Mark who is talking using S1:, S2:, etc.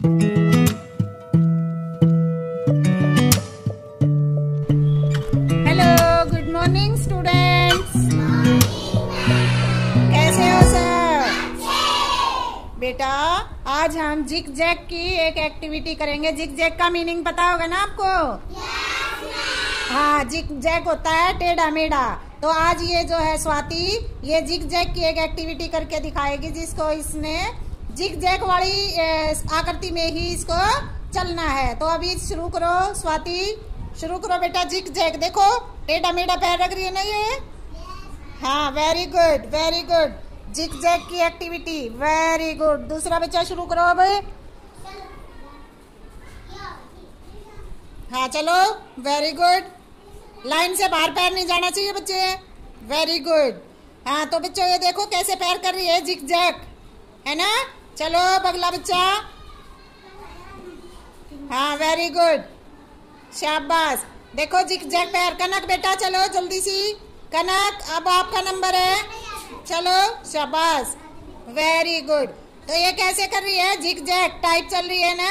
S1: Hello good morning students कैसे हो sir बेटा, आज हम जिक जैक की एक एक्टिविटी करेंगे। जिक जैक का मीनिंग पता होगा ना आपको? हाँ जिक जैक होता है टेढ़ा मेढ़ा। तो आज ये जो है स्वाति, ये जिक जैक की एक एक्टिविटी करके दिखाएगी, जिसको इसने जिक जैक वाली आकृति में ही इसको चलना है। तो अभी शुरू करो, स्वाति। शुरू करो बेटा जिक जैक देखो, टेढ़ा मेढ़ा पैर रख रही है ना ये? हाँ very good very good zigzag की एक्टिविटी वेरी गुड दूसरा बच्चा शुरू करो अब। हाँ चलो वेरी गुड लाइन से बाहर पैर नहीं जाना चाहिए बच्चे। वेरी गुड हाँ तो बच्चों, ये देखो कैसे पैर कर रही है जिक जैक है ना? चलो बगला बच्चा। हाँ वेरी गुड शाबाश। देखो, जिक जैक पैर कनक, बेटा, चलो, जल्दी सी। कनक, अब आपका नंबर है। चलो, शाबाश। वेरी गुड तो ये कैसे कर रही है? जिक जैक टाइप चल रही है ना?